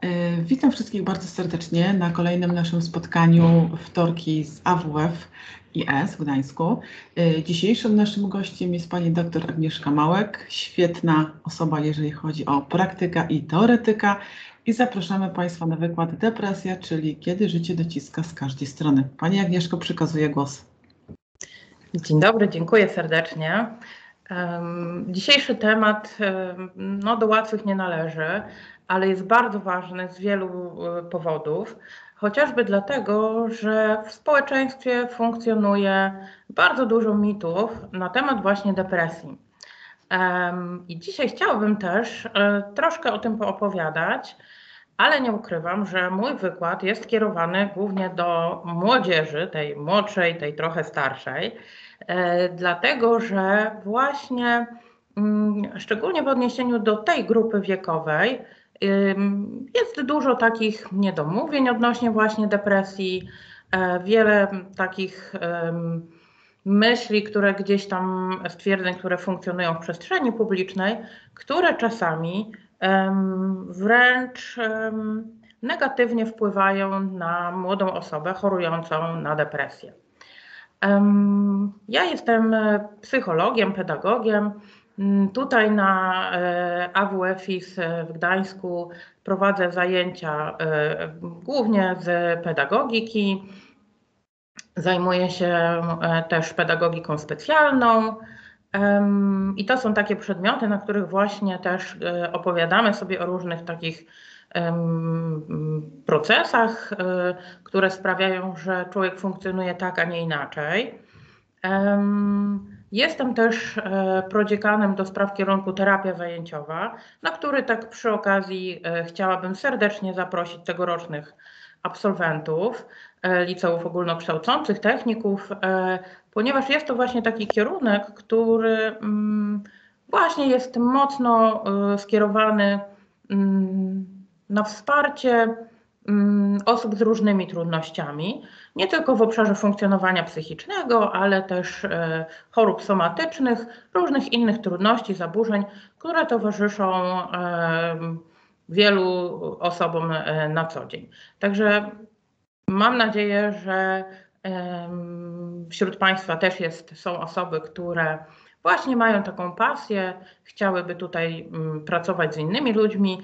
E, witam wszystkich bardzo serdecznie na kolejnym naszym spotkaniu wtorki z AWF IS w Gdańsku. E, dzisiejszym naszym gościem jest pani dr Agnieszka Małek, świetna osoba, jeżeli chodzi o praktyka i teoretyka. I zapraszamy Państwa na wykład Depresja, czyli kiedy życie dociska z każdej strony. Pani Agnieszko, przekazuję głos. Dzień dobry, dziękuję serdecznie. Dzisiejszy temat no, do łatwych nie należy, ale jest bardzo ważny z wielu e, powodów. Chociażby dlatego, że w społeczeństwie funkcjonuje bardzo dużo mitów na temat właśnie depresji. I dzisiaj chciałabym też e, troszkę o tym poopowiadać, ale nie ukrywam, że mój wykład jest skierowany głównie do młodzieży, tej młodszej, tej trochę starszej, e, dlatego że właśnie mm, szczególnie w odniesieniu do tej grupy wiekowej jest dużo takich niedomówień odnośnie właśnie depresji, e, wiele takich myśli, które gdzieś tam, stwierdzeń, które funkcjonują w przestrzeni publicznej, które czasami wręcz negatywnie wpływają na młodą osobę chorującą na depresję. Ja jestem psychologiem, pedagogiem. Tutaj na e, AWF-IS w Gdańsku prowadzę zajęcia e, głównie z pedagogiki. Zajmuję się e, też pedagogiką specjalną. I to są takie przedmioty, na których właśnie też e, opowiadamy sobie o różnych takich procesach, e, które sprawiają, że człowiek funkcjonuje tak, a nie inaczej. Jestem też e, prodziekanem do spraw kierunku terapia zajęciowa, na który tak przy okazji chciałabym serdecznie zaprosić tegorocznych absolwentów liceów ogólnokształcących, techników, ponieważ jest to właśnie taki kierunek, który mm, właśnie jest mocno skierowany mm, na wsparcie mm, osób z różnymi trudnościami, nie tylko w obszarze funkcjonowania psychicznego, ale też y, chorób somatycznych, różnych innych trudności, zaburzeń, które towarzyszą y, wielu osobom na co dzień. Także mam nadzieję, że Wśród Państwa też jest, są osoby, które właśnie mają taką pasję, chciałyby tutaj mm, pracować z innymi ludźmi,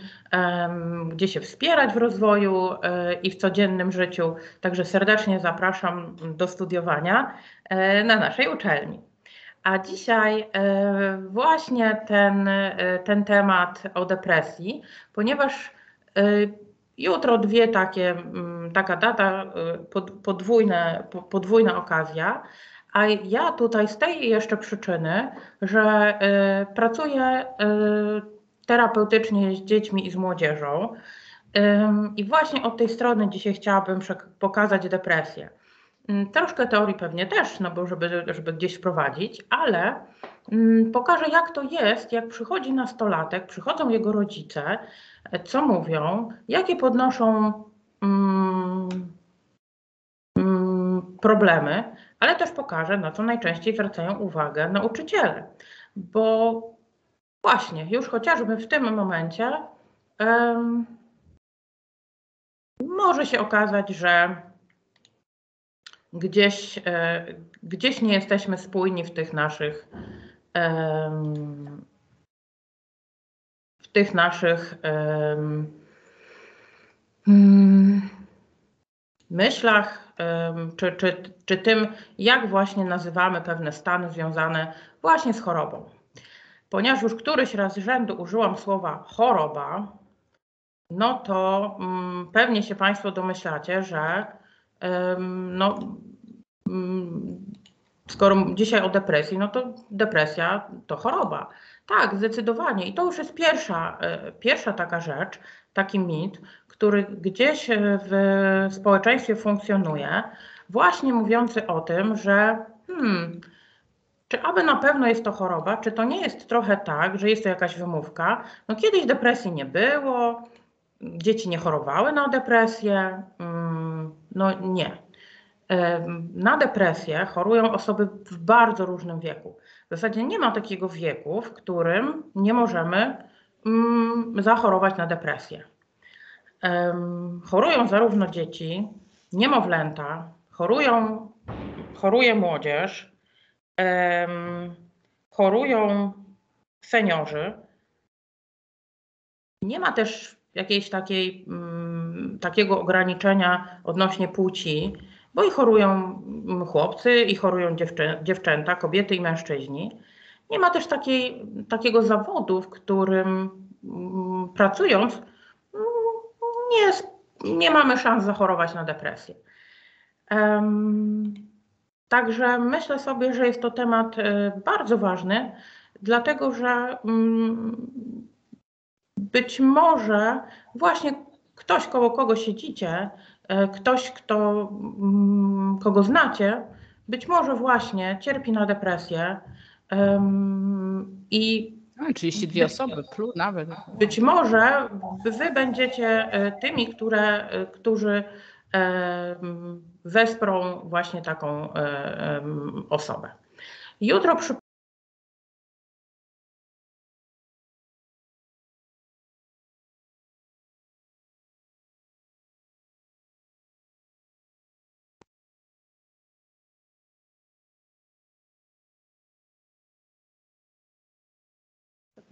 gdzie się wspierać w rozwoju e, i w codziennym życiu. Także serdecznie zapraszam do studiowania e, na naszej uczelni. A dzisiaj e, właśnie ten, ten temat o depresji, ponieważ Jutro dwie takie, mm, taka data, podwójne, podwójna okazja, a ja tutaj z tej jeszcze przyczyny, że y, pracuję y, terapeutycznie z dziećmi i z młodzieżą i właśnie od tej strony dzisiaj chciałabym pokazać depresję. Troszkę teorii pewnie też, no bo żeby, żeby gdzieś wprowadzić, ale pokażę jak to jest, jak przychodzi nastolatek, przychodzą jego rodzice, co mówią, jakie podnoszą problemy, ale też pokażę, na co najczęściej zwracają uwagę nauczyciele. Bo właśnie, już chociażby w tym momencie um, może się okazać, że gdzieś, e, gdzieś nie jesteśmy spójni w tych naszych w tych naszych um, myślach, um, czy, czy, czy tym, jak właśnie nazywamy pewne stany związane właśnie z chorobą. Ponieważ już któryś raz z rzędu użyłam słowa choroba, no to um, pewnie się Państwo domyślacie, że no, skoro dzisiaj o depresji, no to depresja to choroba. Tak, zdecydowanie. I to już jest pierwsza, e, pierwsza taka rzecz, taki mit, który gdzieś w społeczeństwie funkcjonuje, właśnie mówiący o tym, że hmm, czy aby na pewno jest to choroba, czy to nie jest trochę tak, że jest to jakaś wymówka? No kiedyś depresji nie było, dzieci nie chorowały na depresję. Hmm, no nie. Na depresję chorują osoby w bardzo różnym wieku. W zasadzie nie ma takiego wieku, w którym nie możemy mm, zachorować na depresję. chorują zarówno dzieci, niemowlęta, chorują, choruje młodzież, chorują seniorzy. Nie ma też jakiejś takiej, mm, takiego ograniczenia odnośnie płci, bo i chorują chłopcy, i chorują dziewczę, dziewczęta, kobiety i mężczyźni. Nie ma też takiej, takiego zawodu, w którym mm, pracując mm, nie, nie mamy szans zachorować na depresję. Także myślę sobie, że jest to temat e, bardzo ważny, dlatego że um, być może właśnie ktoś, koło kogo siedzicie, e, ktoś, kto, kogo znacie, być może właśnie cierpi na depresję i 32 osoby, plus nawet. Być może wy będziecie e, tymi, które, którzy wesprą właśnie taką e, osobę. Jutro przy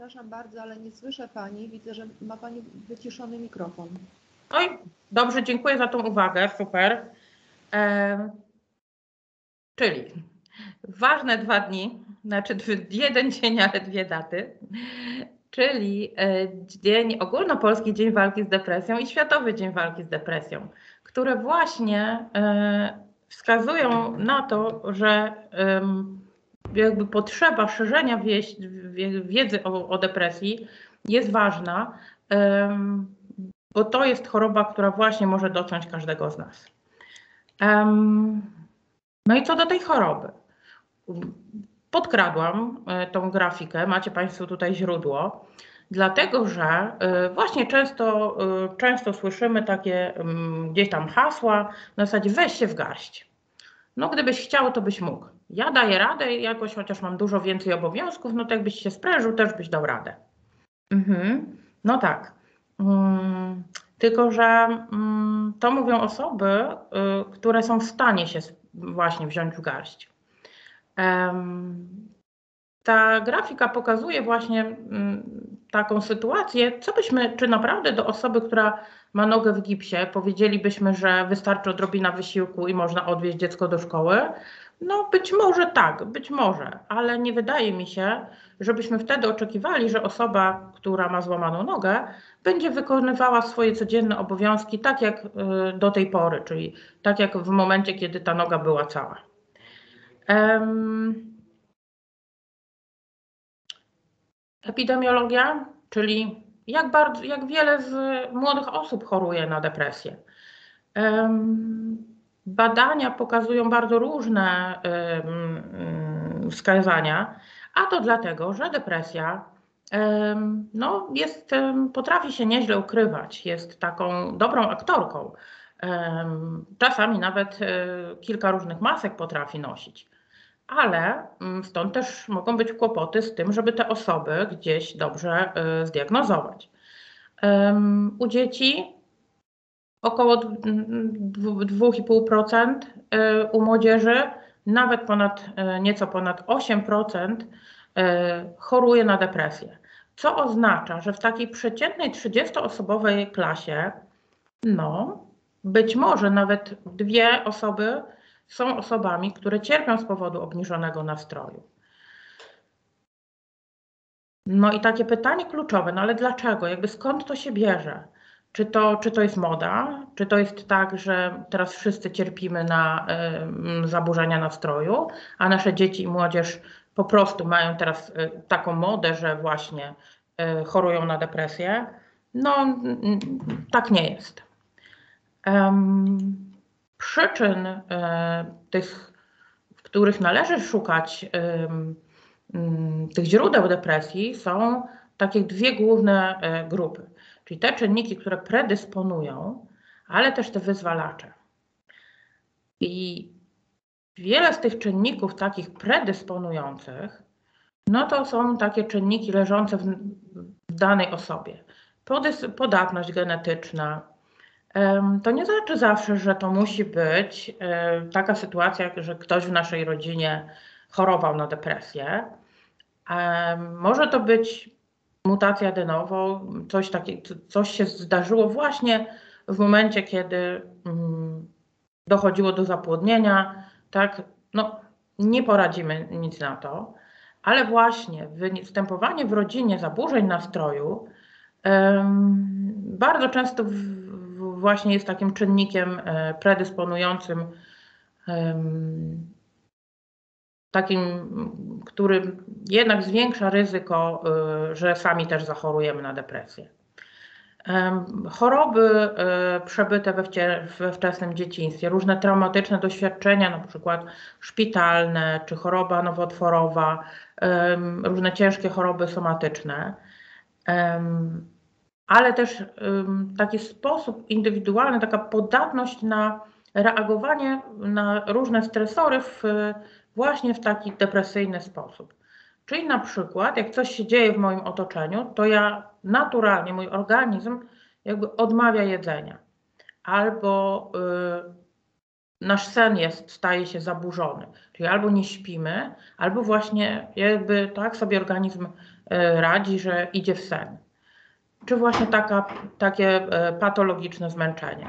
Przepraszam bardzo, ale nie słyszę Pani. Widzę, że ma Pani wyciszony mikrofon. Oj, dobrze, dziękuję za tą uwagę, super. E, czyli ważne dwa dni, znaczy jeden dzień, ale dwie daty, czyli e, Dzień Ogólnopolski Dzień Walki z Depresją i Światowy Dzień Walki z Depresją, które właśnie e, wskazują na to, że jakby potrzeba szerzenia wiedzy o, o depresji jest ważna, bo to jest choroba, która właśnie może dotknąć każdego z nas. No i co do tej choroby. Podkradłam e, tą grafikę, macie Państwo tutaj źródło, dlatego że e, właśnie często, e, często słyszymy takie mm, gdzieś tam hasła na zasadzie weź się w garść. No gdybyś chciał, to byś mógł. Ja daję radę jakoś, chociaż mam dużo więcej obowiązków, no to jakbyś się sprężył, też byś dał radę. Mhm. No tak. Mm, tylko, że mm, to mówią osoby, y, które są w stanie się właśnie wziąć w garść. Ta grafika pokazuje właśnie mm, taką sytuację, co byśmy, czy naprawdę do osoby, która ma nogę w gipsie, powiedzielibyśmy, że wystarczy odrobina wysiłku i można odwieźć dziecko do szkoły, no być może tak, być może, ale nie wydaje mi się, żebyśmy wtedy oczekiwali, że osoba, która ma złamaną nogę, będzie wykonywała swoje codzienne obowiązki tak jak y, do tej pory, czyli tak jak w momencie, kiedy ta noga była cała. Epidemiologia, czyli jak, bardzo, jak wiele z młodych osób choruje na depresję. Badania pokazują bardzo różne wskazania, a to dlatego, że depresja no, jest, potrafi się nieźle ukrywać, jest taką dobrą aktorką. Czasami nawet e, kilka różnych masek potrafi nosić. Ale mm, stąd też mogą być kłopoty z tym, żeby te osoby gdzieś dobrze e, zdiagnozować. U dzieci około 2,5%, e, u młodzieży nawet ponad, e, nieco ponad 8% e, choruje na depresję. Co oznacza, że w takiej przeciętnej 30-osobowej klasie, no, być może nawet dwie osoby są osobami, które cierpią z powodu obniżonego nastroju. No i takie pytanie kluczowe, no ale dlaczego? Jakby skąd to się bierze? Czy to, czy to jest moda? Czy to jest tak, że teraz wszyscy cierpimy na y, zaburzenia nastroju, a nasze dzieci i młodzież po prostu mają teraz y, taką modę, że właśnie y, chorują na depresję? No, tak nie jest. Um, przyczyn tych, w których należy szukać tych źródeł depresji, są takie dwie główne grupy czyli te czynniki, które predysponują, ale też te wyzwalacze. I wiele z tych czynników takich predysponujących, no to są takie czynniki leżące w, danej osobie. Podatność genetyczna, to nie znaczy zawsze, że to musi być taka sytuacja, że ktoś w naszej rodzinie chorował na depresję. Może to być mutacja de novo, coś, takie, coś się zdarzyło właśnie w momencie, kiedy mm, dochodziło do zapłodnienia, tak, no nie poradzimy nic na to, ale właśnie występowanie w rodzinie zaburzeń nastroju em, bardzo często w, w, właśnie jest takim czynnikiem e, predysponującym takim, który jednak zwiększa ryzyko, y, że sami też zachorujemy na depresję. Choroby y, przebyte we, wcie, we wczesnym dzieciństwie, różne traumatyczne doświadczenia, na przykład szpitalne czy choroba nowotworowa, różne ciężkie choroby somatyczne, ale też taki sposób indywidualny, taka podatność na reagowanie na różne stresory w, właśnie w taki depresyjny sposób. Czyli na przykład, jak coś się dzieje w moim otoczeniu, to ja naturalnie, mój organizm jakby odmawia jedzenia. Albo y, nasz sen jest, staje się zaburzony. Czyli albo nie śpimy, albo właśnie jakby tak sobie organizm y, radzi, że idzie w sen. Czy właśnie taka, takie y, patologiczne zmęczenie.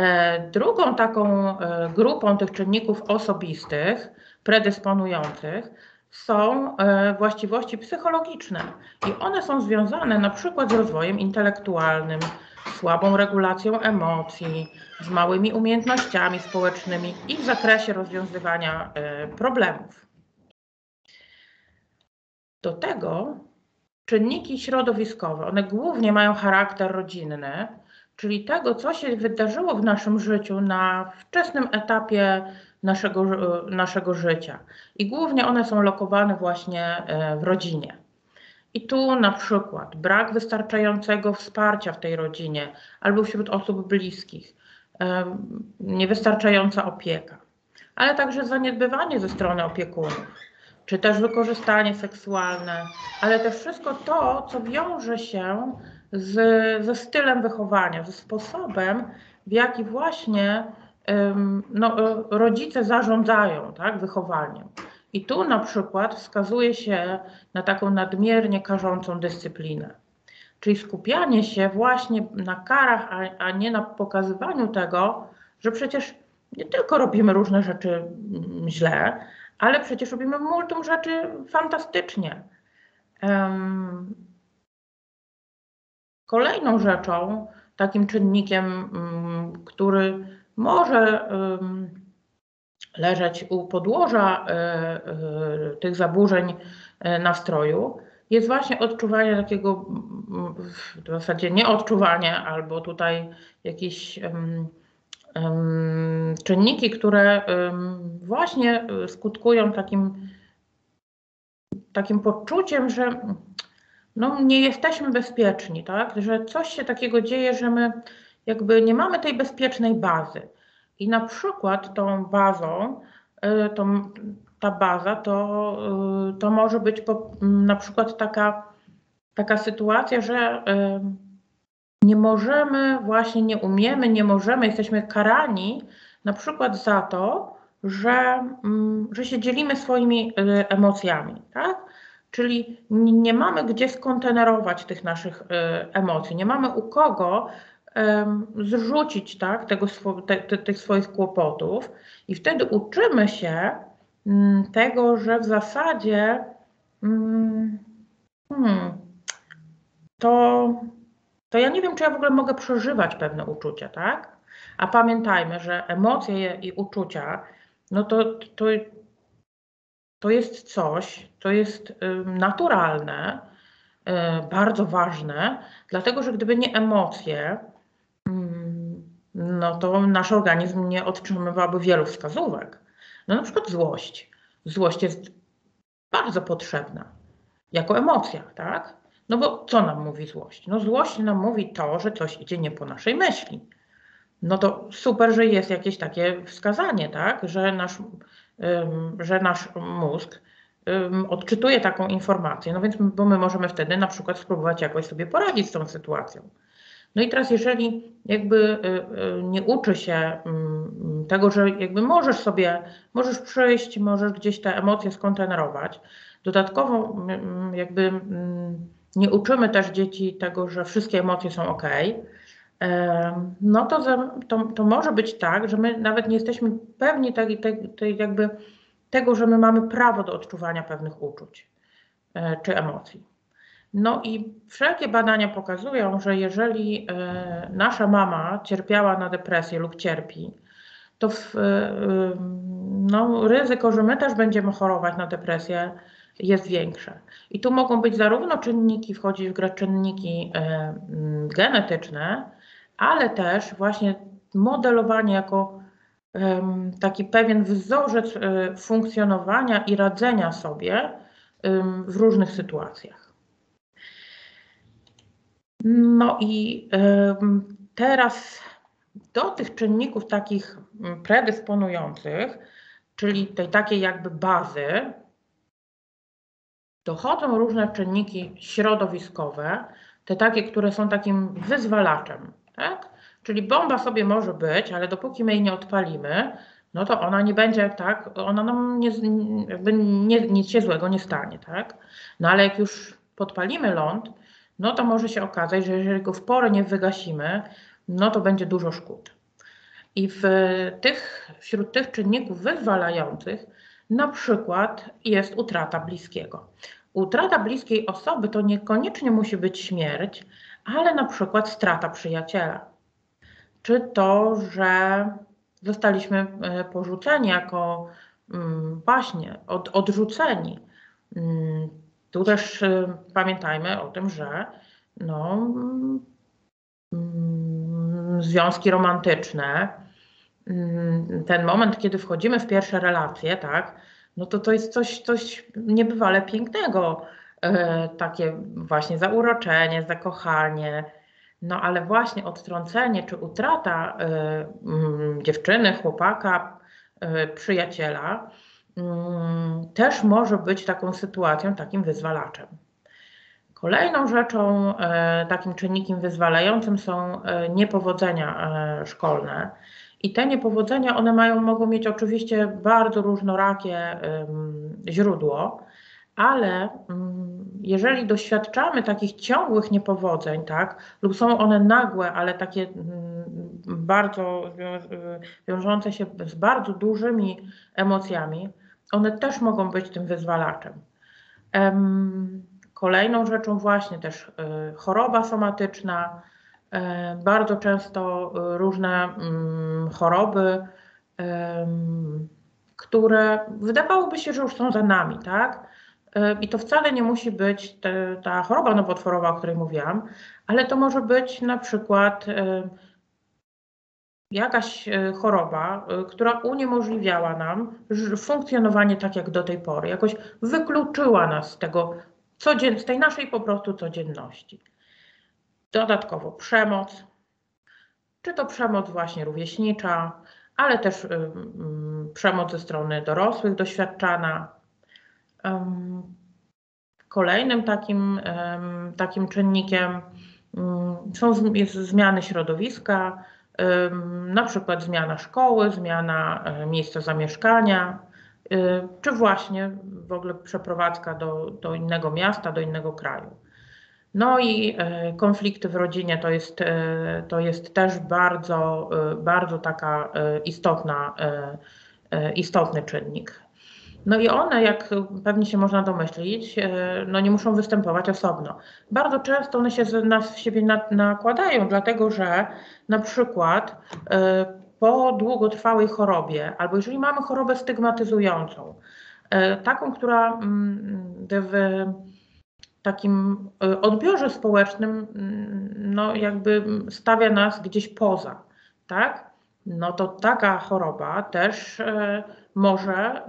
E, Drugą taką e, grupą tych czynników osobistych, predysponujących, są e, właściwości psychologiczne i one są związane na przykład z rozwojem intelektualnym, słabą regulacją emocji, z małymi umiejętnościami społecznymi i w zakresie rozwiązywania problemów. Do tego czynniki środowiskowe, one głównie mają charakter rodzinny, czyli tego, co się wydarzyło w naszym życiu na wczesnym etapie naszego, naszego życia. I głównie one są lokowane właśnie e, w rodzinie. I tu na przykład brak wystarczającego wsparcia w tej rodzinie albo wśród osób bliskich, e, niewystarczająca opieka, ale także zaniedbywanie ze strony opiekunów, czy też wykorzystanie seksualne, ale też wszystko to, co wiąże się z, ze stylem wychowania, ze sposobem, w jaki właśnie no, rodzice zarządzają tak, wychowaniem. I tu na przykład wskazuje się na taką nadmiernie karzącą dyscyplinę. Czyli skupianie się właśnie na karach, a, a nie na pokazywaniu tego, że przecież nie tylko robimy różne rzeczy mm, źle, ale przecież robimy multum rzeczy fantastycznie. Kolejną rzeczą, takim czynnikiem, mm, który może leżeć u podłoża e, e, tych zaburzeń e, nastroju, jest właśnie odczuwanie takiego, mm, w zasadzie nieodczuwanie, albo tutaj jakieś czynniki, które właśnie skutkują takim, takim poczuciem, że no, nie jesteśmy bezpieczni, tak? Że coś się takiego dzieje, że my jakby nie mamy tej bezpiecznej bazy. I na przykład tą bazą, y, tą, ta baza to, y, to może być po, na przykład taka, taka sytuacja, że y, nie możemy, właśnie nie umiemy, nie możemy, jesteśmy karani na przykład za to, że, mm, że się dzielimy swoimi emocjami, tak? Czyli nie mamy gdzie skontenerować tych naszych e, emocji, nie mamy u kogo zrzucić tak, tego, te, te, tych swoich kłopotów, i wtedy uczymy się mm, tego, że w zasadzie mm, hmm, to, to ja nie wiem, czy ja w ogóle mogę przeżywać pewne uczucia, tak? A pamiętajmy, że emocje i uczucia, no to, to, to jest coś, to jest naturalne, y, bardzo ważne, dlatego że gdyby nie emocje, no to nasz organizm nie otrzymywałby wielu wskazówek. No na przykład złość. Złość jest bardzo potrzebna jako emocja, tak? No bo co nam mówi złość? No złość nam mówi to, że coś idzie nie po naszej myśli. No to super, że jest jakieś takie wskazanie, tak? Że nasz że nasz mózg odczytuje taką informację, no więc bo my możemy wtedy na przykład spróbować jakoś sobie poradzić z tą sytuacją. No i teraz, jeżeli jakby y, y, nie uczy się tego, że jakby możesz sobie, możesz przyjść, możesz gdzieś te emocje skontenerować. Dodatkowo jakby nie uczymy też dzieci tego, że wszystkie emocje są ok. No to, to, to może być tak, że my nawet nie jesteśmy pewni tej, tej, tej jakby tego, że my mamy prawo do odczuwania pewnych uczuć e, czy emocji. No i wszelkie badania pokazują, że jeżeli e, nasza mama cierpiała na depresję lub cierpi, to w, e, no, ryzyko, że my też będziemy chorować na depresję jest większe. I tu mogą być zarówno czynniki, wchodzić w grę czynniki genetyczne, ale też właśnie modelowanie jako taki pewien wzorzec e, funkcjonowania i radzenia sobie w różnych sytuacjach. No i teraz do tych czynników takich predysponujących, czyli tej takiej jakby bazy, dochodzą różne czynniki środowiskowe, te takie, które są takim wyzwalaczem, tak? Czyli bomba sobie może być, ale dopóki my jej nie odpalimy, no to ona nie będzie, tak, ona nam nie, jakby nie, nic się złego nie stanie, tak? No ale jak już podpalimy ląd, no to może się okazać, że jeżeli go w porę nie wygasimy, no to będzie dużo szkód. I w tych, wśród tych czynników wyzwalających na przykład jest utrata bliskiego. Utrata bliskiej osoby to niekoniecznie musi być śmierć, ale na przykład strata przyjaciela. Czy to, że zostaliśmy e, porzuceni jako mm, właśnie od, odrzuceni. Mm, tu też e, pamiętajmy o tym, że no, mm, związki romantyczne, ten moment, kiedy wchodzimy w pierwsze relacje, tak, no to to jest coś, coś niebywale pięknego. E, takie właśnie zauroczenie, zakochanie. No ale właśnie odtrącenie czy utrata e, mm, dziewczyny, chłopaka, e, przyjaciela mm, też może być taką sytuacją, takim wyzwalaczem. Kolejną rzeczą, takim czynnikiem wyzwalającym są niepowodzenia szkolne. I te niepowodzenia, one mają, mogą mieć oczywiście bardzo różnorakie źródło, ale mm, jeżeli doświadczamy takich ciągłych niepowodzeń, tak, lub są one nagłe, ale takie mm, bardzo wiążące się z bardzo dużymi emocjami, one też mogą być tym wyzwalaczem. Kolejną rzeczą właśnie też y, choroba somatyczna, y, bardzo często różne mm, choroby, które wydawałoby się, że już są za nami, tak? I to wcale nie musi być te, ta choroba nowotworowa, o której mówiłam, ale to może być na przykład jakaś e, choroba, e, która uniemożliwiała nam funkcjonowanie tak jak do tej pory, jakoś wykluczyła nas z tego codzien, z tej naszej po prostu codzienności. Dodatkowo przemoc, czy to przemoc właśnie rówieśnicza, ale też przemoc ze strony dorosłych doświadczana, Kolejnym takim, takim czynnikiem mm, są zmiany środowiska, na przykład zmiana szkoły, zmiana e, miejsca zamieszkania, e, czy właśnie w ogóle przeprowadzka do, do innego miasta, do innego kraju. No i e, konflikty w rodzinie to jest, to jest też bardzo, bardzo taka istotna, istotny czynnik. No i one, jak pewnie się można domyślić, e, no nie muszą występować osobno. Bardzo często one się na siebie nakładają, dlatego że na przykład e, po długotrwałej chorobie, albo jeżeli mamy chorobę stygmatyzującą, e, taką, która mm, w takim odbiorze społecznym, mm, no jakby stawia nas gdzieś poza, tak? No to taka choroba też może,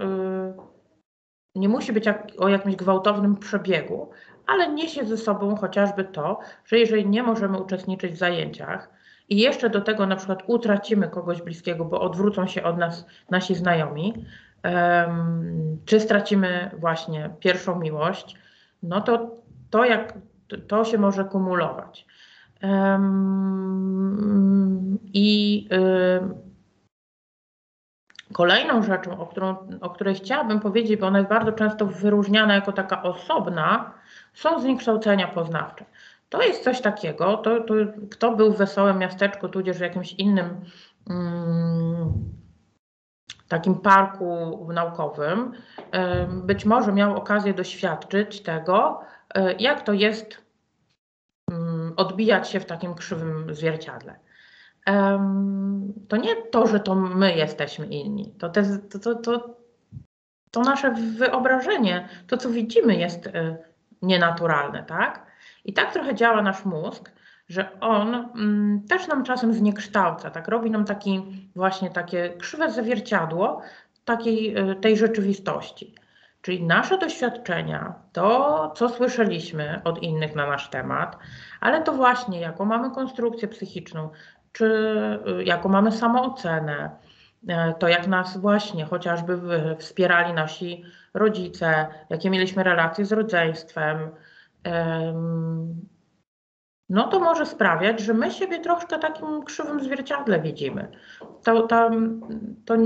y, nie musi być o jakimś gwałtownym przebiegu, ale niesie ze sobą chociażby to, że jeżeli nie możemy uczestniczyć w zajęciach i jeszcze do tego na przykład utracimy kogoś bliskiego, bo odwrócą się od nas nasi znajomi, czy stracimy właśnie pierwszą miłość, no to to, jak, to się może kumulować. I y, kolejną rzeczą, o, którą, o której chciałabym powiedzieć, bo ona jest bardzo często wyróżniana jako taka osobna, są zniekształcenia poznawcze. To jest coś takiego, to, to kto był w Wesołym Miasteczku, tudzież w jakimś innym mm, takim parku naukowym, być może miał okazję doświadczyć tego, y, jak to jest mm, odbijać się w takim krzywym zwierciadle. To nie to, że to my jesteśmy inni, to, te, to, to, to, to nasze wyobrażenie, to co widzimy jest y, nienaturalne, tak? I tak trochę działa nasz mózg, że on mm, też nam czasem zniekształca, tak robi nam taki właśnie takie krzywe zawierciadło takiej, y, tej rzeczywistości. Czyli nasze doświadczenia, to co słyszeliśmy od innych na nasz temat, ale to właśnie jaką mamy konstrukcję psychiczną, czy y, jaką mamy samoocenę, e, to jak nas właśnie chociażby wspierali nasi rodzice, jakie mieliśmy relacje z rodzeństwem, em, no to może sprawiać, że my siebie troszkę takim krzywym zwierciadle widzimy. To, to, to,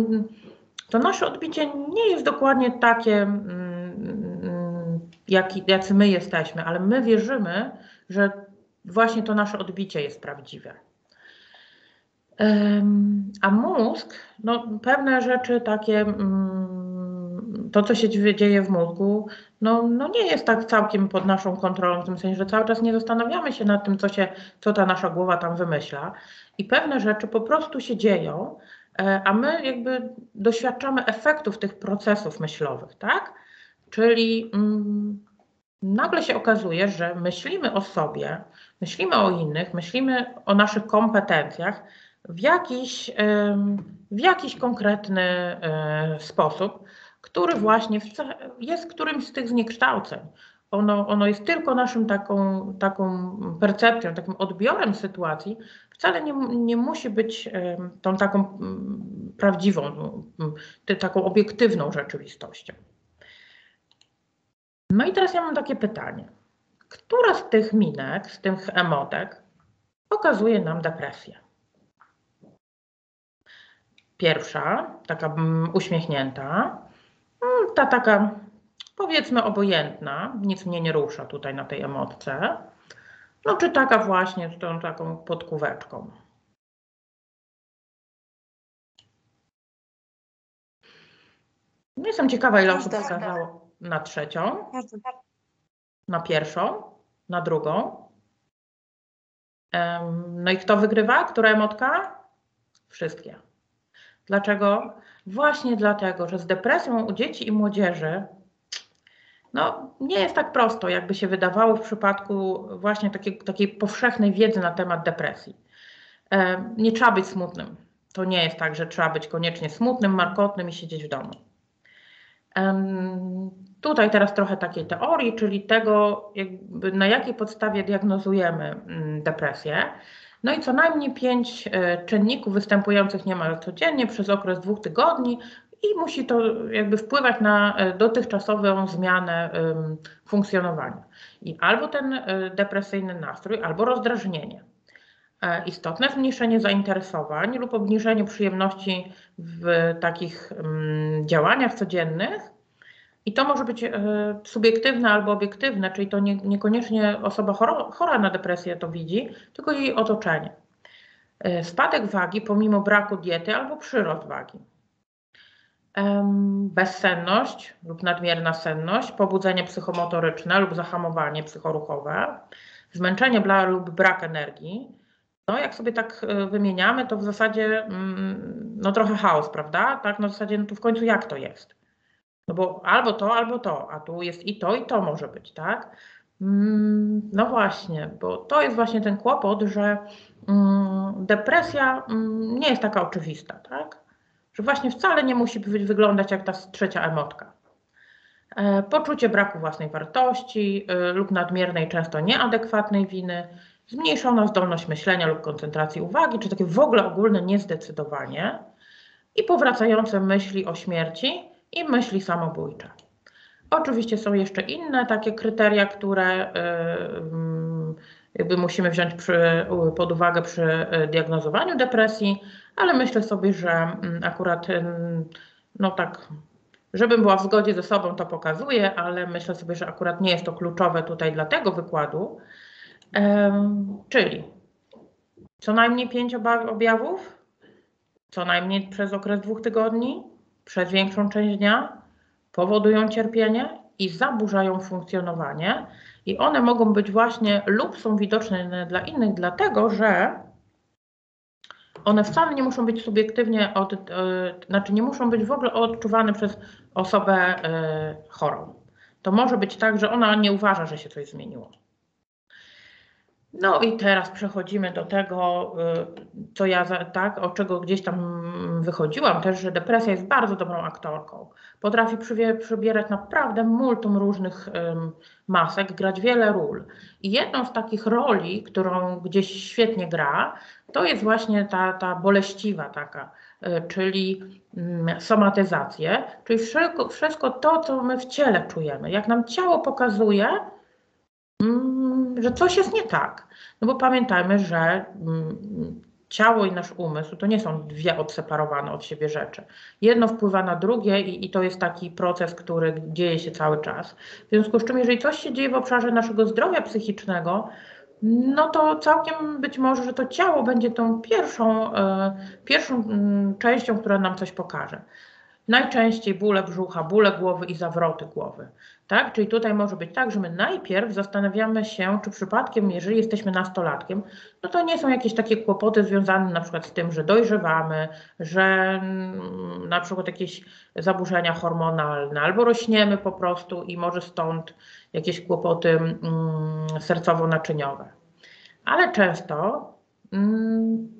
to nasze odbicie nie jest dokładnie takie, mm, jaki, jacy my jesteśmy, ale my wierzymy, że właśnie to nasze odbicie jest prawdziwe. A mózg, no pewne rzeczy takie, mm, to co się dzie- dzieje w mózgu, no, no nie jest tak całkiem pod naszą kontrolą, w tym sensie, że cały czas nie zastanawiamy się nad tym, co, się, co ta nasza głowa tam wymyśla. I pewne rzeczy po prostu się dzieją, e, a my jakby doświadczamy efektów tych procesów myślowych, tak? Czyli mm, nagle się okazuje, że myślimy o sobie, myślimy o innych, myślimy o naszych kompetencjach w jakiś, w jakiś konkretny e, sposób, który właśnie jest którymś z tych zniekształceń. Ono, ono jest tylko naszym taką, taką percepcją, takim odbiorem sytuacji, wcale nie, nie musi być tą taką mm, prawdziwą, mm, taką obiektywną rzeczywistością. No i teraz ja mam takie pytanie. Która z tych minek, z tych emotek pokazuje nam depresję? Pierwsza, taka mm, uśmiechnięta, mm, ta taka powiedzmy obojętna, nic mnie nie rusza tutaj na tej emotce. No czy taka właśnie z tą taką podkóweczką. No Jestem ciekawa, ile osób wskazało na trzecią, na pierwszą, na drugą. No i kto wygrywa? Która emotka? Wszystkie. Dlaczego? Właśnie dlatego, że z depresją u dzieci i młodzieży no, nie jest tak prosto, jakby się wydawało w przypadku właśnie takiej, takiej powszechnej wiedzy na temat depresji. E, Nie trzeba być smutnym. To nie jest tak, że trzeba być koniecznie smutnym, markotnym i siedzieć w domu. Tutaj teraz trochę takiej teorii, czyli tego, na jakiej podstawie diagnozujemy mm, depresję. No i co najmniej pięć e, czynników występujących niemal codziennie przez okres dwóch tygodni i musi to jakby wpływać na e, dotychczasową zmianę funkcjonowania. I albo ten e, depresyjny nastrój, albo rozdrażnienie. Istotne zmniejszenie zainteresowań lub obniżenie przyjemności w takich działaniach codziennych. I to może być e, subiektywne albo obiektywne, czyli to nie, niekoniecznie osoba chora, chora na depresję to widzi, tylko jej otoczenie. E, Spadek wagi pomimo braku diety albo przyrost wagi. Bezsenność lub nadmierna senność, pobudzenie psychomotoryczne lub zahamowanie psychoruchowe, zmęczenie bla, lub brak energii. No, jak sobie tak e, wymieniamy, to w zasadzie mm, no trochę chaos, prawda? Tak, na zasadzie, no to w końcu jak to jest? No bo albo to, albo to, a tu jest i to, i to może być, tak? Mm, No właśnie, bo to jest właśnie ten kłopot, że mm, depresja mm, nie jest taka oczywista, tak? Że właśnie wcale nie musi wy- wyglądać jak ta trzecia emotka. E, Poczucie braku własnej wartości y, lub nadmiernej, często nieadekwatnej winy, zmniejszona zdolność myślenia lub koncentracji uwagi, czy takie w ogóle ogólne niezdecydowanie i powracające myśli o śmierci i myśli samobójcze. Oczywiście są jeszcze inne takie kryteria, które y, mm, jakby musimy wziąć przy, pod uwagę przy e, diagnozowaniu depresji, ale myślę sobie, że mm, akurat no tak, żebym była w zgodzie ze sobą, to pokazuję, ale myślę sobie, że akurat nie jest to kluczowe tutaj dla tego wykładu. Czyli co najmniej pięć objawów, co najmniej przez okres dwóch tygodni, przez większą część dnia, powodują cierpienie i zaburzają funkcjonowanie. I one mogą być właśnie lub są widoczne dla innych, dlatego że one wcale nie muszą być subiektywnie, od, yy, znaczy nie muszą być w ogóle odczuwane przez osobę yy, chorą. To może być tak, że ona nie uważa, że się coś zmieniło. No i teraz przechodzimy do tego, y, co ja, tak, od czego gdzieś tam wychodziłam też, że depresja jest bardzo dobrą aktorką. Potrafi przybierać naprawdę multum różnych masek, grać wiele ról. I jedną z takich roli, którą gdzieś świetnie gra, to jest właśnie ta, ta boleściwa taka, y, czyli somatyzację, czyli wszystko, to, co my w ciele czujemy. Jak nam ciało pokazuje, że coś jest nie tak no bo pamiętajmy, że mm, ciało i nasz umysł to nie są dwie odseparowane od siebie rzeczy. Jedno wpływa na drugie i, i, to jest taki proces, który dzieje się cały czas. W związku z czym, jeżeli coś się dzieje w obszarze naszego zdrowia psychicznego, no to całkiem być może, że to ciało będzie tą pierwszą, e, pierwszą mm, częścią, która nam coś pokaże. Najczęściej bóle brzucha, bóle głowy i zawroty głowy. Tak? Czyli tutaj może być tak, że my najpierw zastanawiamy się, czy przypadkiem, jeżeli jesteśmy nastolatkiem, no to nie są jakieś takie kłopoty związane na przykład z tym, że dojrzewamy, że mm, na przykład jakieś zaburzenia hormonalne, albo rośniemy po prostu i może stąd jakieś kłopoty mm, sercowo-naczyniowe. Ale często mm,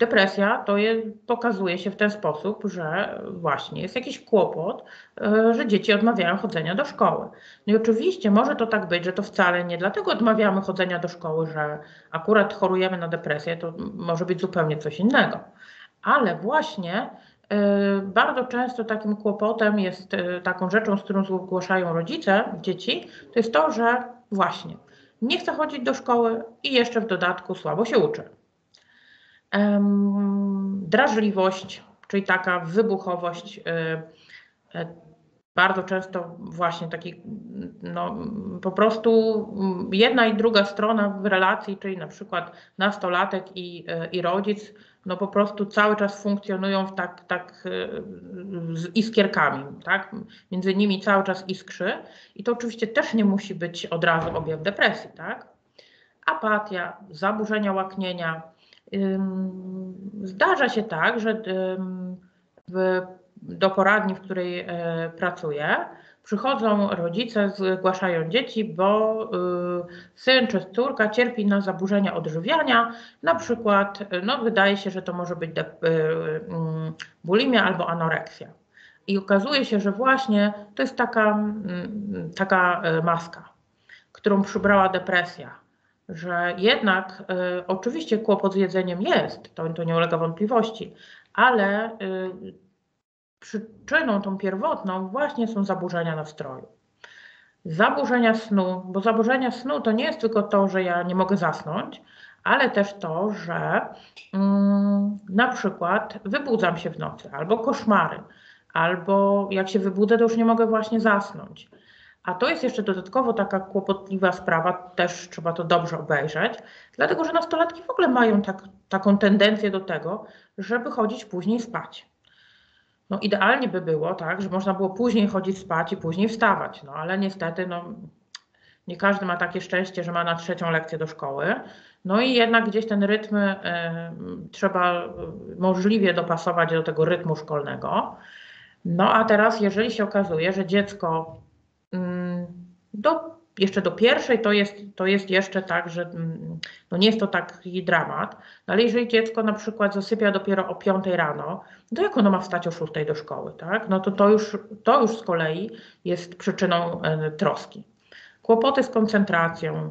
Depresja to je, pokazuje się w ten sposób, że właśnie jest jakiś kłopot, e, że dzieci odmawiają chodzenia do szkoły. No i oczywiście może to tak być, że to wcale nie dlatego odmawiamy chodzenia do szkoły, że akurat chorujemy na depresję, to może być zupełnie coś innego. Ale właśnie e, bardzo często takim kłopotem jest e, taką rzeczą, z którą zgłaszają rodzice dzieci, to jest to, że właśnie nie chce chodzić do szkoły i jeszcze w dodatku słabo się uczy drażliwość, czyli taka wybuchowość, y, y, bardzo często właśnie taki, no, po prostu jedna i druga strona w relacji, czyli na przykład nastolatek i, y, i rodzic, no po prostu cały czas funkcjonują w tak, tak z iskierkami, tak? Między nimi cały czas iskrzy i to oczywiście też nie musi być od razu objaw depresji, tak? Apatia, zaburzenia łaknienia, Zdarza się tak, że w, do poradni, w której e, pracuję, przychodzą rodzice, zgłaszają dzieci, bo y, syn czy córka cierpi na zaburzenia odżywiania, na przykład no, wydaje się, że to może być y, mm, bulimia albo anoreksja. I okazuje się, że właśnie to jest taka, mm, taka e, maska, którą przybrała depresja że jednak y, oczywiście kłopot z jedzeniem jest, to, to nie ulega wątpliwości, ale y, przyczyną tą pierwotną właśnie są zaburzenia nastroju. Zaburzenia snu, bo zaburzenia snu to nie jest tylko to, że ja nie mogę zasnąć, ale też to, że mm, na przykład wybudzam się w nocy, albo koszmary, albo jak się wybudzę, to już nie mogę właśnie zasnąć a to jest jeszcze dodatkowo taka kłopotliwa sprawa, też trzeba to dobrze obejrzeć, dlatego że nastolatki w ogóle mają tak, taką tendencję do tego, żeby chodzić później spać. No idealnie by było, tak, że można było później chodzić spać i później wstawać, no ale niestety no, nie każdy ma takie szczęście, że ma na trzecią lekcję do szkoły. No i jednak gdzieś ten rytm y, trzeba możliwie dopasować do tego rytmu szkolnego. No a teraz, jeżeli się okazuje, że dziecko do, jeszcze do pierwszej to jest, to jest jeszcze tak, że mm, no nie jest to taki dramat, no ale jeżeli dziecko na przykład zasypia dopiero o 5 rano, to jak ono ma wstać o 6 do szkoły, tak? No to to już, to już z kolei jest przyczyną e, troski. Kłopoty z koncentracją,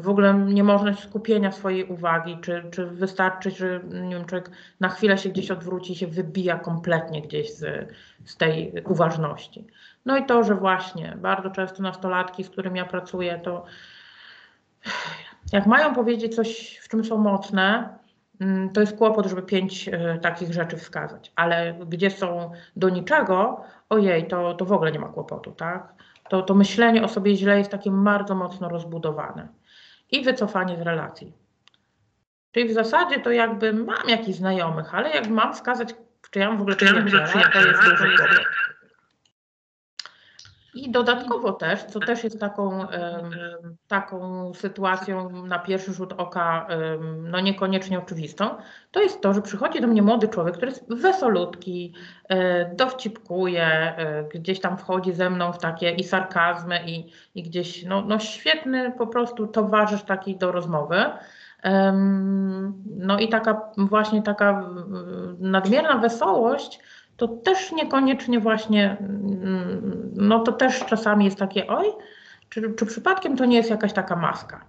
w ogóle niemożność skupienia swojej uwagi, czy, czy wystarczy, że nie wiem, człowiek na chwilę się gdzieś odwróci i się wybija kompletnie gdzieś z, z tej uważności. No i to, że właśnie bardzo często nastolatki, z którymi ja pracuję, to Jak mają powiedzieć coś, w czym są mocne, mm, to jest kłopot, żeby pięć e, takich rzeczy wskazać. Ale gdzie są do niczego, ojej, to, to w ogóle nie ma kłopotu, tak? To, to myślenie o sobie źle jest takie bardzo mocno rozbudowane. I wycofanie z relacji. Czyli w zasadzie to jakby mam jakichś znajomych, ale jak mam wskazać, czy ja mam w ogóle przyjaciela, to jest duży kłopot. I dodatkowo też, co też jest taką, taką sytuacją na pierwszy rzut oka no niekoniecznie oczywistą, to jest to, że przychodzi do mnie młody człowiek, który jest wesolutki, e, dowcipkuje, e, gdzieś tam wchodzi ze mną w takie i sarkazmy i, i gdzieś, no, no świetny po prostu towarzysz taki do rozmowy. No i taka właśnie taka nadmierna wesołość, to też niekoniecznie właśnie, mm, no to też czasami jest takie, oj, czy, czy przypadkiem to nie jest jakaś taka maska.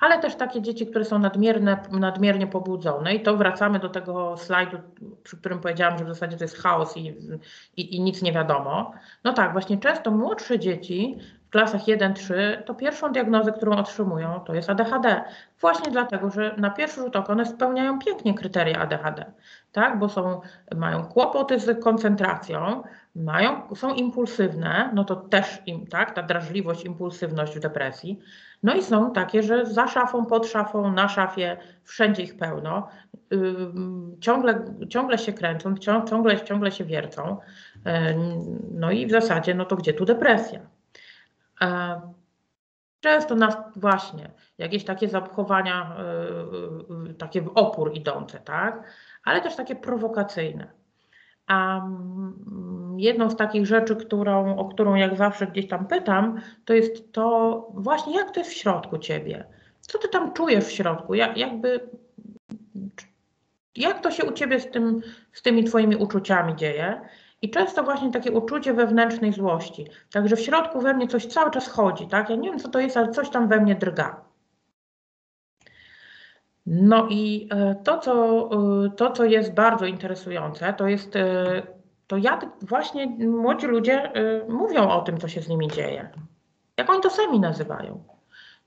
Ale też takie dzieci, które są nadmierne, nadmiernie pobudzone, i to wracamy do tego slajdu, przy którym powiedziałam, że w zasadzie to jest chaos i, i, i nic nie wiadomo. No tak, właśnie często młodsze dzieci klasach 1-3, to pierwszą diagnozę, którą otrzymują, to jest ADHD. Właśnie dlatego, że na pierwszy rzut oka one spełniają pięknie kryteria ADHD, tak? bo są, mają kłopoty z koncentracją, mają, są impulsywne, no to też im, tak, ta drażliwość, impulsywność w depresji. No i są takie, że za szafą, pod szafą, na szafie, wszędzie ich pełno, yy, ciągle, ciągle się kręcą, cią- ciągle, ciągle się wiercą. Yy, No i w zasadzie, no to gdzie tu depresja? E, Często nas właśnie jakieś takie zachowania, yy, yy, takie w opór idące, tak? Ale też takie prowokacyjne. A mm, jedną z takich rzeczy, którą, o którą jak zawsze gdzieś tam pytam, to jest to właśnie jak to jest w środku ciebie? Co ty tam czujesz w środku? Jak, jakby, jak to się u ciebie z, tym, z tymi twoimi uczuciami dzieje? I często właśnie takie uczucie wewnętrznej złości. Także w środku we mnie coś cały czas chodzi, tak? Ja nie wiem, co to jest, ale coś tam we mnie drga. No i e, to, co, e, to, co jest bardzo interesujące, to jest e, to jak właśnie młodzi ludzie mówią o tym, co się z nimi dzieje. Jak oni to sami nazywają.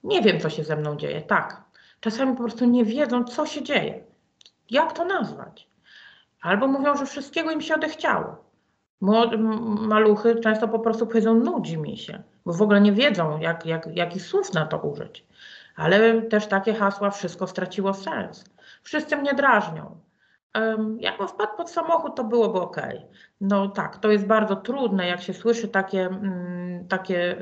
Nie wiem, co się ze mną dzieje. Tak. Czasami po prostu nie wiedzą, co się dzieje. Jak to nazwać? Albo mówią, że wszystkiego im się odechciało. Maluchy często po prostu powiedzą, nudzi mi się, bo w ogóle nie wiedzą, jak, jak, jakich słów na to użyć. Ale też takie hasła, wszystko straciło sens. Wszyscy mnie drażnią. Em, Jakbym wpadł pod samochód, to byłoby ok. No tak, to jest bardzo trudne, jak się słyszy takie, mm, takie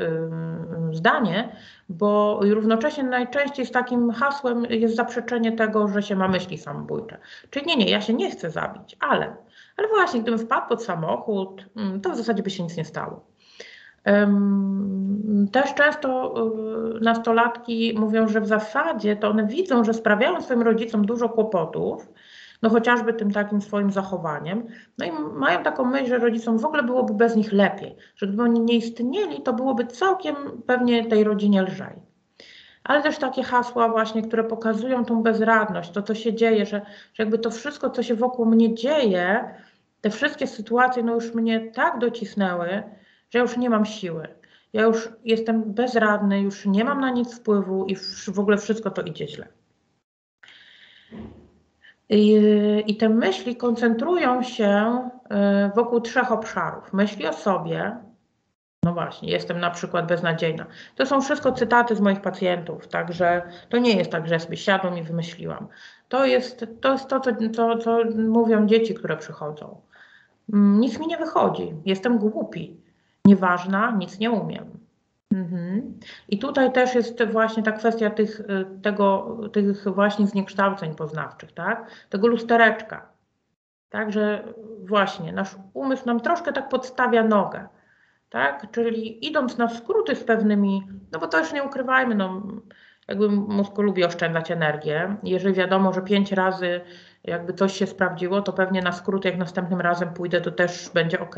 zdanie, bo równocześnie najczęściej z takim hasłem jest zaprzeczenie tego, że się ma myśli samobójcze. Czyli nie, nie, ja się nie chcę zabić, ale, ale właśnie gdybym wpadł pod samochód, mm, to w zasadzie by się nic nie stało. Też często y, nastolatki mówią, że w zasadzie to one widzą, że sprawiają swoim rodzicom dużo kłopotów, no chociażby tym takim swoim zachowaniem. No i mają taką myśl, że rodzicom w ogóle byłoby bez nich lepiej, że gdyby oni nie istnieli, to byłoby całkiem pewnie tej rodzinie lżej. Ale też takie hasła właśnie, które pokazują tą bezradność, to co się dzieje, że, że jakby to wszystko, co się wokół mnie dzieje, te wszystkie sytuacje, no już mnie tak docisnęły, że już nie mam siły. Ja już jestem bezradny, już nie mam na nic wpływu i w, w ogóle wszystko to idzie źle. I, I te myśli koncentrują się y, wokół trzech obszarów. Myśli o sobie, no właśnie, jestem na przykład beznadziejna. To są wszystko cytaty z moich pacjentów, także to nie jest tak, że sobie siadłam i wymyśliłam. To jest to, jest to co, co, co mówią dzieci, które przychodzą. Mm, Nic mi nie wychodzi, jestem głupi, nieważna, nic nie umiem. Mhm. I tutaj też jest właśnie ta kwestia tych, y, tego, tych właśnie zniekształceń poznawczych, tak? Tego lustereczka. Także właśnie nasz umysł nam troszkę tak podstawia nogę, tak? Czyli idąc na skróty z pewnymi, no bo to już nie ukrywajmy, no jakby mózg lubi oszczędzać energię. Jeżeli wiadomo, że pięć razy jakby coś się sprawdziło, to pewnie na skróty jak następnym razem pójdę, to też będzie ok.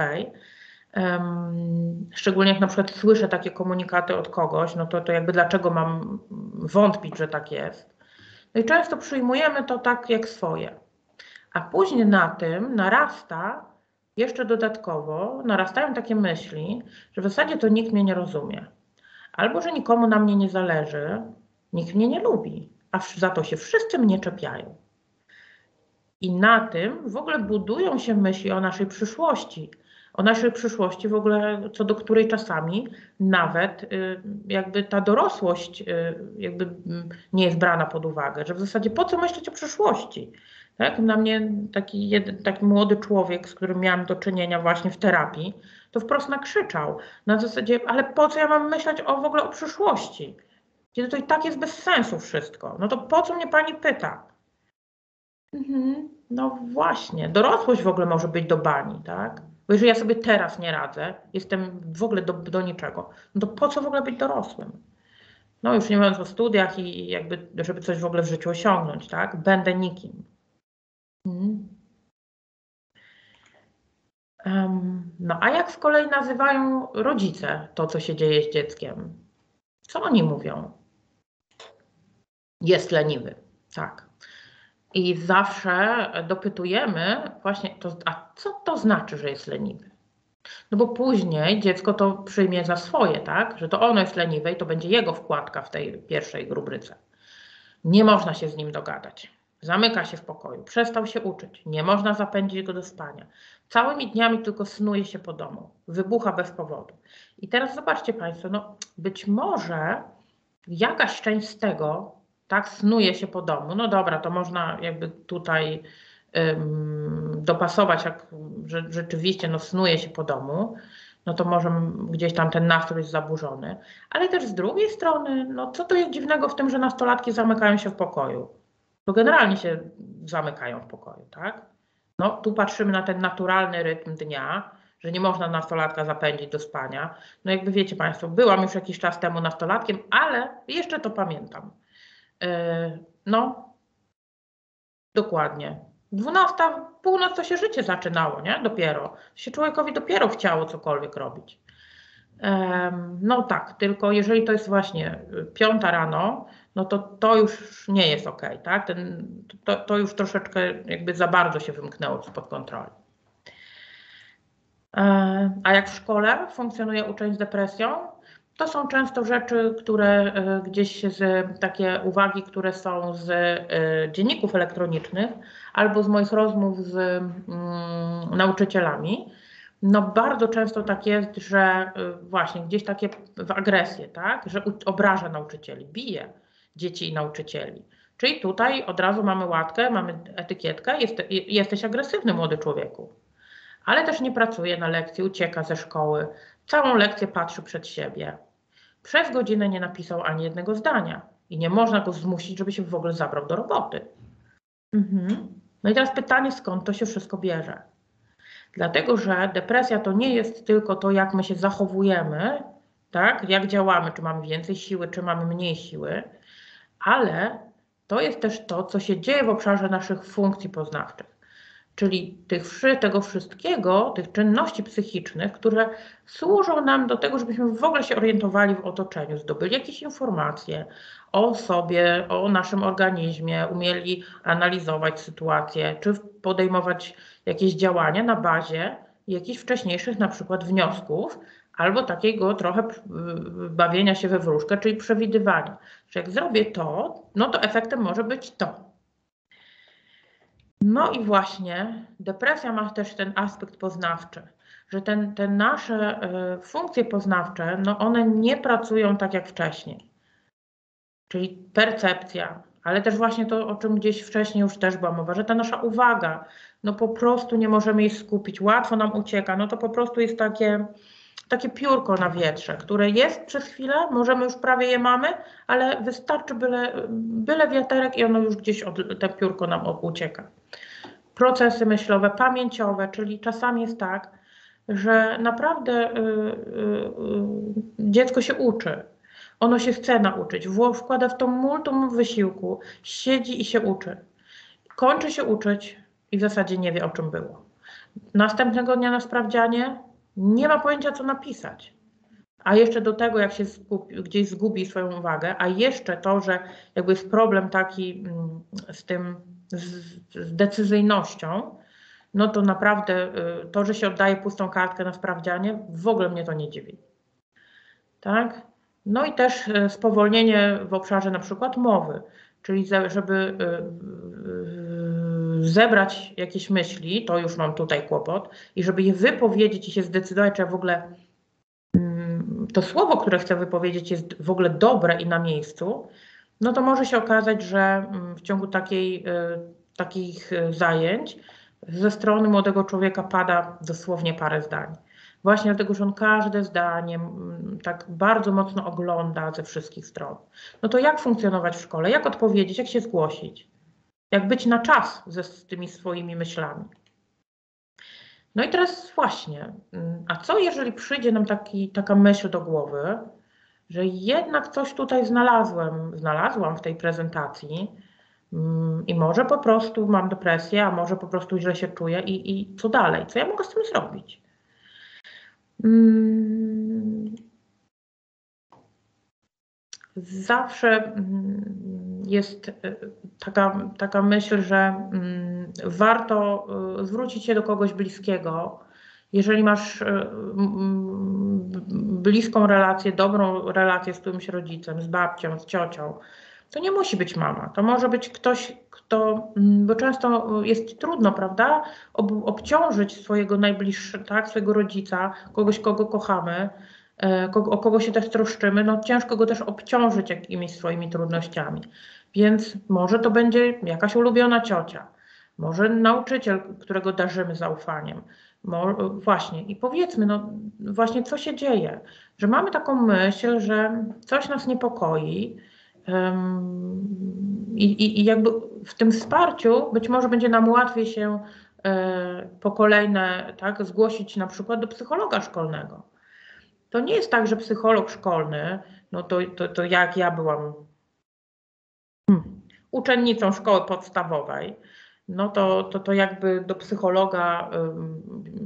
Em, Szczególnie jak na przykład słyszę takie komunikaty od kogoś, no to, to jakby dlaczego mam wątpić, że tak jest. No i często przyjmujemy to tak jak swoje. A później na tym narasta jeszcze dodatkowo, narastają takie myśli, że w zasadzie to nikt mnie nie rozumie. Albo że nikomu na mnie nie zależy, Nikt mnie nie lubi, a za to się wszyscy mnie czepiają. I na tym w ogóle budują się myśli o naszej przyszłości. O naszej przyszłości, w ogóle co do której czasami nawet y, jakby ta dorosłość y, jakby nie jest brana pod uwagę, że w zasadzie po co myśleć o przyszłości? Tak? Na mnie taki, jed, taki młody człowiek, z którym miałam do czynienia właśnie w terapii, to wprost nakrzyczał. Na zasadzie, ale po co ja mam myśleć o, w ogóle o przyszłości? Kiedy to i tak jest bez sensu wszystko. No to po co mnie pani pyta? Mhm, no właśnie, dorosłość w ogóle może być do bani, tak? Bo jeżeli ja sobie teraz nie radzę, jestem w ogóle do, do niczego, no to po co w ogóle być dorosłym? No już nie mówiąc o studiach i jakby, żeby coś w ogóle w życiu osiągnąć, tak? Będę nikim. Mhm. Em, no a jak z kolei nazywają rodzice to, co się dzieje z dzieckiem? Co oni mówią? Jest leniwy, tak. I zawsze dopytujemy właśnie, to, a co to znaczy, że jest leniwy? No bo później dziecko to przyjmie za swoje, tak? Że to ono jest leniwe i to będzie jego wkładka w tej pierwszej rubryce. Nie można się z nim dogadać. Zamyka się w pokoju, przestał się uczyć, nie można zapędzić go do spania. Całymi dniami tylko snuje się po domu, wybucha bez powodu. I teraz zobaczcie Państwo, no być może jakaś część z tego, tak, snuje się po domu, no dobra, to można jakby tutaj ym, dopasować, jak że, rzeczywiście no, snuje się po domu, no to może gdzieś tam ten nastrój jest zaburzony. Ale też z drugiej strony, no co to jest dziwnego w tym, że nastolatki zamykają się w pokoju? To generalnie się zamykają w pokoju, tak? No tu patrzymy na ten naturalny rytm dnia, że nie można nastolatka zapędzić do spania. No jakby wiecie Państwo, byłam już jakiś czas temu nastolatkiem, ale jeszcze to pamiętam. Yy, no, dokładnie. 12, północ to się życie zaczynało, nie? Dopiero. Się człowiekowi dopiero chciało cokolwiek robić. No tak, tylko jeżeli to jest właśnie y, piąta rano, no to to już nie jest ok, tak? Ten, to, to już troszeczkę jakby za bardzo się wymknęło spod kontroli. E, A jak w szkole funkcjonuje uczeń z depresją? To są często rzeczy, które e, gdzieś z takie uwagi, które są z e, dzienników elektronicznych albo z moich rozmów z mm, nauczycielami. No bardzo często tak jest, że y, właśnie gdzieś takie w agresję, tak, że obraża nauczycieli, bije dzieci i nauczycieli. Czyli tutaj od razu mamy łatkę, mamy etykietkę, jest, jesteś agresywny młody człowieku. Ale też nie pracuje na lekcji, ucieka ze szkoły, całą lekcję patrzy przed siebie. Przez godzinę nie napisał ani jednego zdania i nie można go zmusić, żeby się w ogóle zabrał do roboty. Mhm. No i teraz pytanie, skąd to się wszystko bierze? Dlatego, że depresja to nie jest tylko to, jak my się zachowujemy, tak? jak działamy, czy mamy więcej siły, czy mamy mniej siły, ale to jest też to, co się dzieje w obszarze naszych funkcji poznawczych. Czyli tych, tego wszystkiego, tych czynności psychicznych, które służą nam do tego, żebyśmy w ogóle się orientowali w otoczeniu, zdobyli jakieś informacje o sobie, o naszym organizmie, umieli analizować sytuację, czy podejmować jakieś działania na bazie jakichś wcześniejszych na przykład wniosków, albo takiego trochę y, bawienia się we wróżkę, czyli przewidywania, że jak zrobię to, no to efektem może być to. No i właśnie depresja ma też ten aspekt poznawczy, że ten, te nasze y, funkcje poznawcze, no one nie pracują tak jak wcześniej. Czyli percepcja, ale też właśnie to, o czym gdzieś wcześniej już też była mowa, że ta nasza uwaga, no po prostu nie możemy jej skupić, łatwo nam ucieka, no to po prostu jest takie, takie piórko na wietrze, które jest przez chwilę, możemy już prawie je mamy, ale wystarczy byle, byle wiaterek i ono już gdzieś, od, te piórko nam ucieka. Procesy myślowe, pamięciowe, czyli czasami jest tak, że naprawdę y, y, y, dziecko się uczy, ono się chce nauczyć, wkłada w to multum wysiłku, siedzi i się uczy. Kończy się uczyć i w zasadzie nie wie, o czym było. Następnego dnia na sprawdzianie nie ma pojęcia, co napisać. A jeszcze do tego, jak się gdzieś zgubi swoją uwagę, a jeszcze to, że jakby jest problem taki mm, z tym, z, decyzyjnością, no to naprawdę y, to, że się oddaje pustą kartkę na sprawdzianie, w ogóle mnie to nie dziwi. Tak? No i też e, spowolnienie w obszarze na przykład mowy, czyli żeby e, zebrać jakieś myśli, to już mam tutaj kłopot, i żeby je wypowiedzieć i się zdecydować, czy w ogóle mm, to słowo, które chcę wypowiedzieć, jest w ogóle dobre i na miejscu, no to może się okazać, że mm, w ciągu takiej, y, takich y, zajęć ze strony młodego człowieka pada dosłownie parę zdań. Właśnie dlatego, że on każde zdanie mm, tak bardzo mocno ogląda ze wszystkich stron. No to jak funkcjonować w szkole? Jak odpowiedzieć? Jak się zgłosić? Jak być na czas ze z tymi swoimi myślami? No i teraz właśnie, mm, a co jeżeli przyjdzie nam taki, taka myśl do głowy, że jednak coś tutaj znalazłem, znalazłam w tej prezentacji mm, i może po prostu mam depresję, a może po prostu źle się czuję i, i co dalej? Co ja mogę z tym zrobić? Mm, Zawsze mm, jest y, taka, taka myśl, że warto y, zwrócić się do kogoś bliskiego, jeżeli masz mm, bliską relację, dobrą relację z którymś rodzicem, z babcią, z ciocią, to nie musi być mama. To może być ktoś, kto, bo często jest trudno, prawda, ob, obciążyć swojego najbliższego, tak, swojego rodzica, kogoś, kogo kochamy, e, kogo, o kogo się też troszczymy, no ciężko go też obciążyć jakimiś swoimi trudnościami. Więc może to będzie jakaś ulubiona ciocia, może nauczyciel, którego darzymy zaufaniem. Mo, właśnie, i powiedzmy, no właśnie co się dzieje, że mamy taką myśl, że coś nas niepokoi, i, i, I jakby w tym wsparciu być może będzie nam łatwiej się e, po kolejne tak, zgłosić na przykład do psychologa szkolnego. To nie jest tak, że psycholog szkolny, no to, to, to jak ja byłam hmm, uczennicą szkoły podstawowej, no to, to, to jakby do psychologa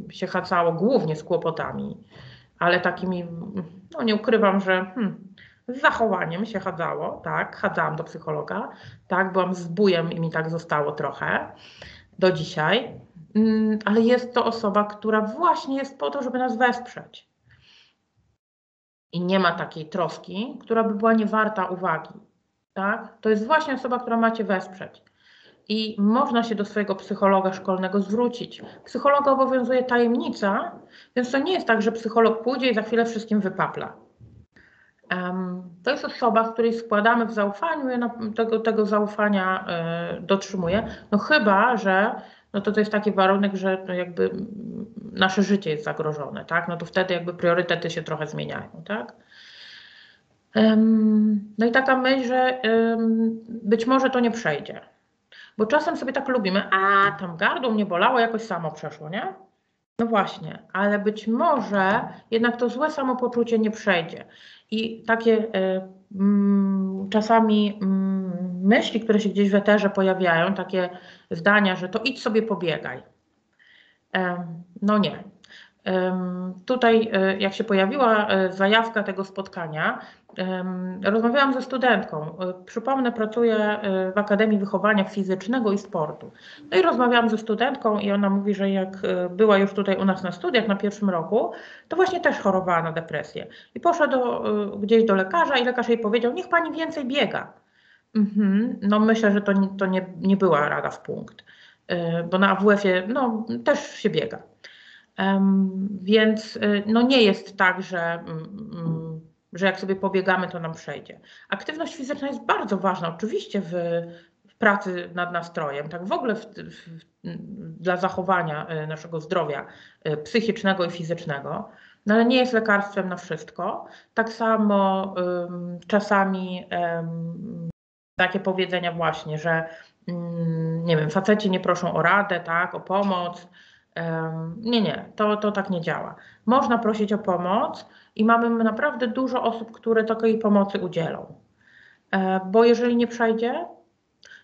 się chacało głównie z kłopotami, ale takimi, no nie ukrywam, że hmm, z zachowaniem się chadzało, tak, chadzałam do psychologa, tak, byłam z bujem i mi tak zostało trochę do dzisiaj, mm, ale jest to osoba, która właśnie jest po to, żeby nas wesprzeć. I nie ma takiej troski, która by była niewarta uwagi, tak? To jest właśnie osoba, która macie wesprzeć. I można się do swojego psychologa szkolnego zwrócić. Psychologa obowiązuje tajemnica, więc to nie jest tak, że psycholog pójdzie i za chwilę wszystkim wypapla to jest osoba, której składamy w zaufaniu, ja tego, tego zaufania e, dotrzymuję. No chyba, że no to to jest taki warunek, że no jakby nasze życie jest zagrożone, tak? No to wtedy jakby priorytety się trochę zmieniają, tak? No i taka myśl, że być może to nie przejdzie. Bo czasem sobie tak lubimy, a tam gardło mnie bolało, jakoś samo przeszło, nie? No właśnie, ale być może jednak to złe samopoczucie nie przejdzie. I takie e, mm, czasami mm, myśli, które się gdzieś w eterze pojawiają, takie zdania, że to idź sobie pobiegaj. No nie. Tutaj, e, jak się pojawiła e, zajawka tego spotkania, rozmawiałam ze studentką. E, przypomnę, pracuję w Akademii Wychowania Fizycznego i Sportu. No i rozmawiałam ze studentką i ona mówi, że jak była już tutaj u nas na studiach na pierwszym roku, to właśnie też chorowała na depresję. I poszła do, gdzieś do lekarza i lekarz jej powiedział, niech pani więcej biega. Mhm. No myślę, że to, to nie, nie była rada w punkt, bo na AWF-ie no, też się biega. Więc y, no nie jest tak, że, mm, mm, że jak sobie pobiegamy, to nam przejdzie. Aktywność fizyczna jest bardzo ważna, oczywiście w, w pracy nad nastrojem, tak w ogóle w, w, dla zachowania y, naszego zdrowia y, psychicznego i fizycznego, no ale nie jest lekarstwem na wszystko. Tak samo um, czasami um, takie powiedzenia właśnie, że um, nie wiem, faceci nie proszą o radę, tak, o pomoc, nie, nie, to, to tak nie działa. Można prosić o pomoc i mamy naprawdę dużo osób, które takiej pomocy udzielą. E, bo jeżeli nie przejdzie,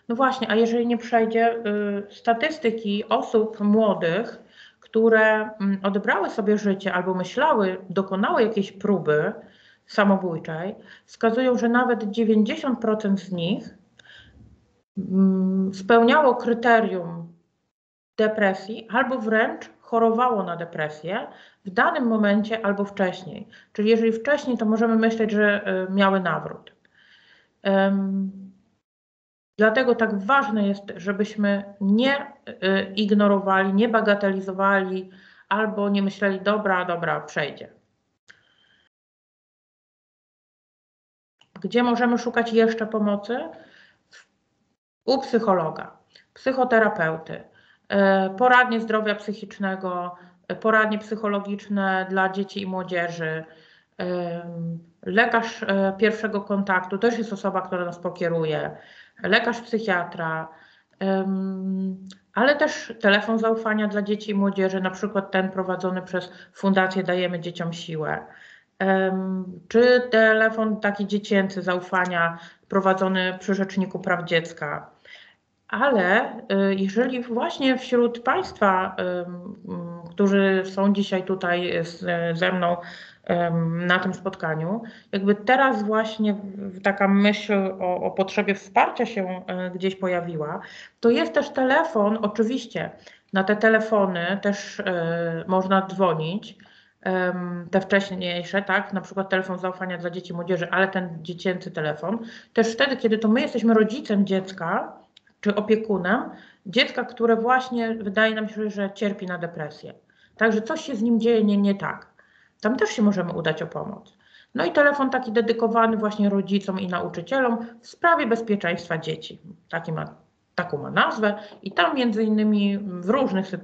no właśnie, a jeżeli nie przejdzie, y, statystyki osób młodych, które mm, odebrały sobie życie albo myślały, dokonały jakiejś próby samobójczej, wskazują, że nawet 90% z nich mm, spełniało kryterium depresji albo wręcz chorowało na depresję w danym momencie albo wcześniej. Czyli jeżeli wcześniej, to możemy myśleć, że y, miały nawrót. Dlatego tak ważne jest, żebyśmy nie y, ignorowali, nie bagatelizowali albo nie myśleli, dobra, dobra, przejdzie. Gdzie możemy szukać jeszcze pomocy? U psychologa, psychoterapeuty, e, poradnie zdrowia psychicznego, e, poradnie psychologiczne dla dzieci i młodzieży. E, lekarz pierwszego kontaktu też jest osoba, która nas pokieruje, lekarz psychiatra, ale też telefon zaufania dla dzieci i młodzieży, na przykład ten prowadzony przez Fundację Dajemy Dzieciom Siłę czy telefon taki dziecięcy zaufania prowadzony przy Rzeczniku Praw Dziecka. Ale y, jeżeli właśnie wśród Państwa, którzy są dzisiaj tutaj ze mną na tym spotkaniu, jakby teraz właśnie taka myśl o, o potrzebie wsparcia się y, gdzieś pojawiła, to jest też telefon, oczywiście na te telefony też y, można dzwonić te wcześniejsze, tak, na przykład telefon zaufania dla dzieci i młodzieży, ale ten dziecięcy telefon, też wtedy, kiedy to my jesteśmy rodzicem dziecka, czy opiekunem dziecka, które właśnie wydaje nam się, że cierpi na depresję. Także coś się z nim dzieje nie, nie tak. Tam też się możemy udać o pomoc. No i telefon taki dedykowany właśnie rodzicom i nauczycielom w sprawie bezpieczeństwa dzieci. Taki ma taką ma nazwę i tam między innymi w różnych e,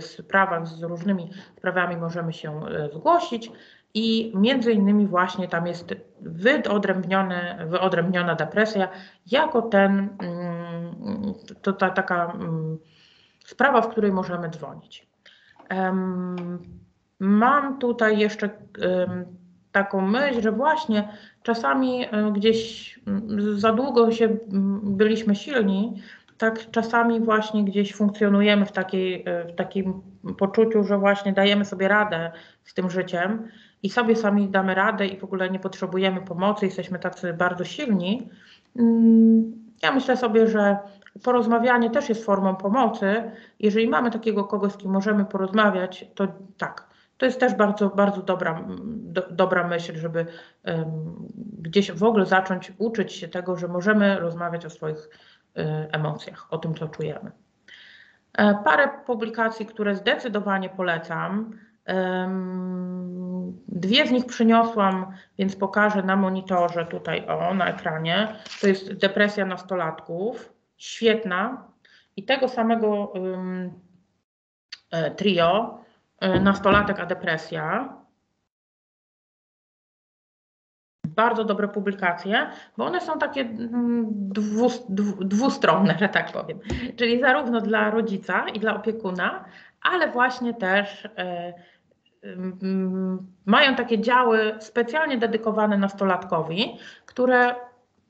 sprawach z różnymi sprawami możemy się e, zgłosić i między innymi właśnie tam jest wyodrębniona depresja jako ten, mm, to ta taka mm, sprawa, w której możemy dzwonić. Mam tutaj jeszcze taką myśl, że właśnie czasami e, gdzieś mm, za długo się byliśmy silni, tak czasami właśnie gdzieś funkcjonujemy w, takiej, e, w takim poczuciu, że właśnie dajemy sobie radę z tym życiem i sobie sami damy radę i w ogóle nie potrzebujemy pomocy, jesteśmy tacy bardzo silni. Ja myślę sobie, że porozmawianie też jest formą pomocy. Jeżeli mamy takiego kogoś, z kim możemy porozmawiać, to tak. To jest też bardzo, bardzo dobra, do, dobra myśl, żeby um, gdzieś w ogóle zacząć uczyć się tego, że możemy rozmawiać o swoich Y, emocjach, o tym, co czujemy. E, parę publikacji, które zdecydowanie polecam. Dwie z nich przyniosłam, więc pokażę na monitorze tutaj, o, na ekranie. To jest depresja nastolatków, świetna. I tego samego um, trio, e, nastolatek a depresja, bardzo dobre publikacje, bo one są takie mm, dwustronne, że tak powiem. Czyli zarówno dla rodzica i dla opiekuna, ale właśnie też e, mają takie działy specjalnie dedykowane nastolatkowi, które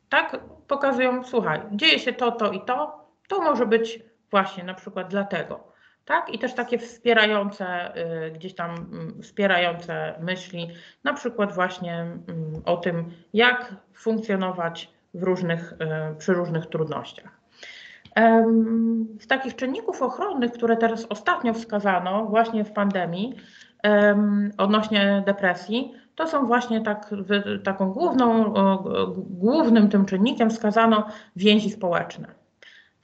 tak pokazują, słuchaj, dzieje się to, to i to, to może być właśnie na przykład dlatego tak? I też takie wspierające, y, gdzieś tam mm, wspierające myśli, na przykład właśnie mm, o tym, jak funkcjonować w różnych, y, przy różnych trudnościach. Z takich czynników ochronnych, które teraz ostatnio wskazano, właśnie w pandemii, odnośnie depresji, to są właśnie tak, taką główną, głównym tym czynnikiem wskazano więzi społeczne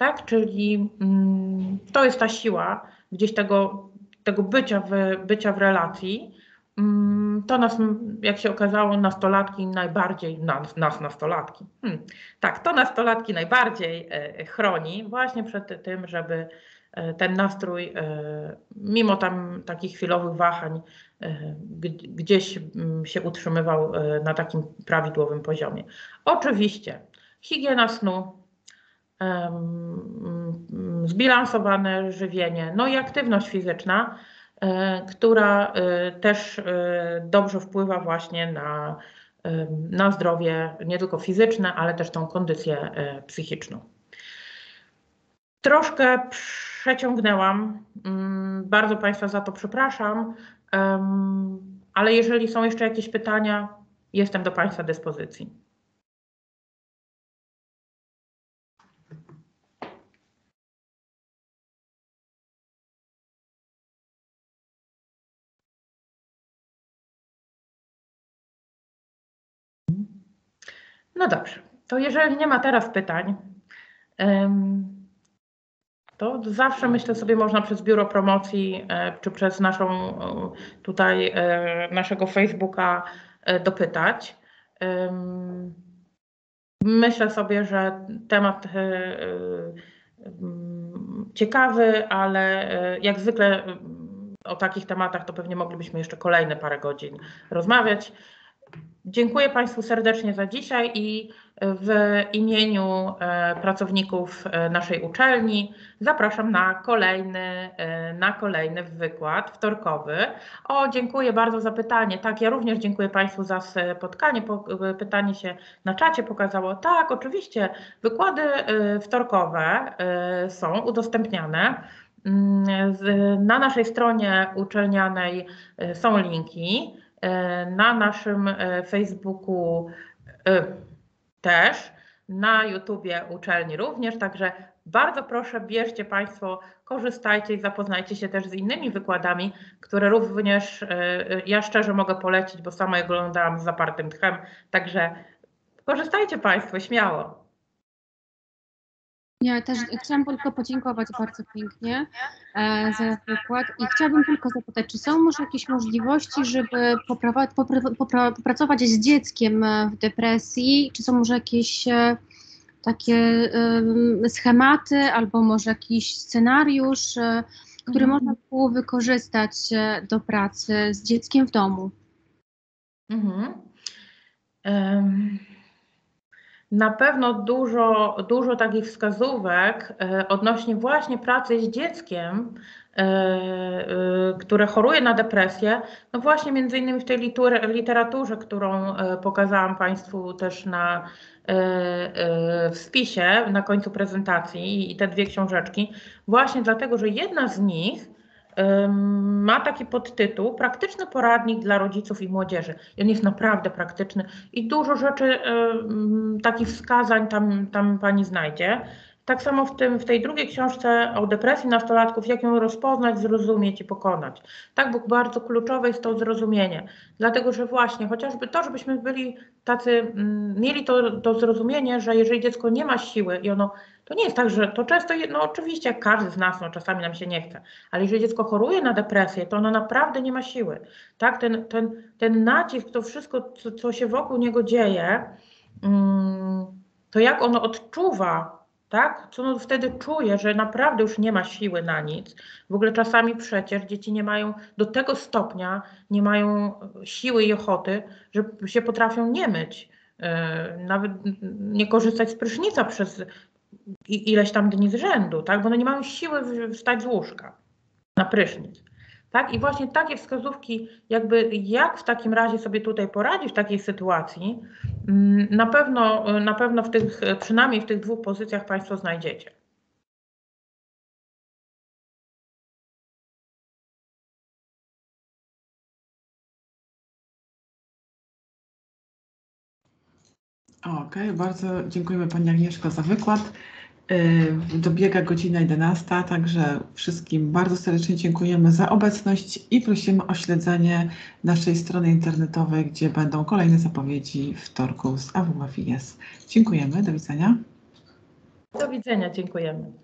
tak? Czyli mm, to jest ta siła gdzieś tego, tego bycia, w, bycia w relacji. Mm, to nas, jak się okazało, nastolatki najbardziej, nas, nas nastolatki, hmm, tak, to nastolatki najbardziej e, chroni właśnie przed tym, żeby ten nastrój, e, mimo tam takich chwilowych wahań, gdzieś mm, się utrzymywał na takim prawidłowym poziomie. Oczywiście higiena snu, zbilansowane żywienie, no i aktywność fizyczna, e, która e, też e, dobrze wpływa właśnie na, na zdrowie nie tylko fizyczne, ale też tą kondycję psychiczną. Troszkę przeciągnęłam. Mm, bardzo Państwa za to przepraszam, ale jeżeli są jeszcze jakieś pytania, jestem do Państwa dyspozycji. No dobrze, to jeżeli nie ma teraz pytań, to zawsze myślę sobie można przez biuro promocji e, czy przez naszą e, tutaj e, naszego Facebooka dopytać. Myślę sobie, że temat mm, ciekawy, ale jak zwykle o takich tematach to pewnie moglibyśmy jeszcze kolejne parę godzin rozmawiać. Dziękuję Państwu serdecznie za dzisiaj i w imieniu e, pracowników e, naszej uczelni zapraszam na kolejny, e, na kolejny wykład wtorkowy. O, dziękuję bardzo za pytanie. Tak, ja również dziękuję Państwu za spotkanie. Po- Pytanie się na czacie pokazało. Tak, oczywiście, wykłady wtorkowe są udostępniane. Mm, Na naszej stronie uczelnianej są linki. Na naszym Facebooku też, na YouTubie uczelni również, także bardzo proszę, bierzcie Państwo, korzystajcie i zapoznajcie się też z innymi wykładami, które również e, e, ja szczerze mogę polecić, bo sama je oglądałam z zapartym tchem, także korzystajcie Państwo śmiało. Ja też chciałam tylko podziękować bardzo pięknie e, za wykład i chciałabym tylko zapytać, czy są może jakieś możliwości, żeby poprawa, popra, popra, popracować z dzieckiem e, w depresji? Czy są może jakieś e, takie em, schematy albo może jakiś scenariusz, który Mhm. można było wykorzystać do pracy z dzieckiem w domu? Mhm. Em, Na pewno dużo, dużo takich wskazówek e, odnośnie właśnie pracy z dzieckiem, e, e, które choruje na depresję, no właśnie między innymi w tej literaturze, którą pokazałam Państwu też na, w spisie na końcu prezentacji i te dwie książeczki, właśnie dlatego, że jedna z nich ma taki podtytuł Praktyczny poradnik dla rodziców i młodzieży. On jest naprawdę praktyczny i dużo rzeczy, takich wskazań tam, tam pani znajdzie. Tak samo w, tym, w tej drugiej książce o depresji nastolatków, jak ją rozpoznać, zrozumieć i pokonać. Tak, bo bardzo kluczowe jest to zrozumienie. Dlatego, że właśnie chociażby to, żebyśmy byli tacy, mm, mieli to, to zrozumienie, że jeżeli dziecko nie ma siły i ono, to nie jest tak, że to często, no oczywiście jak każdy z nas, no czasami nam się nie chce, ale jeżeli dziecko choruje na depresję, to ono naprawdę nie ma siły. Tak, ten, ten, ten nacisk, to wszystko, co, co się wokół niego dzieje, mm, to jak ono odczuwa, tak, co ono wtedy czuje, że naprawdę już nie ma siły na nic. W ogóle czasami przecież dzieci nie mają do tego stopnia, nie mają siły i ochoty, że się potrafią nie myć, yy, nawet nie korzystać z prysznica przez ileś tam dni z rzędu, tak? bo one nie mają siły wstać z łóżka na prysznic. Tak? I właśnie takie wskazówki, jakby jak w takim razie sobie tutaj poradzić w takiej sytuacji, mm, na pewno, na pewno w tych, przynajmniej w tych dwóch pozycjach Państwo znajdziecie. Okej, bardzo dziękujemy Pani Agnieszko za wykład. Yy, Dobiega godzina 11, także wszystkim bardzo serdecznie dziękujemy za obecność i prosimy o śledzenie naszej strony internetowej, gdzie będą kolejne zapowiedzi wtorku z AWF-IS. Dziękujemy, do widzenia. Do widzenia, dziękujemy.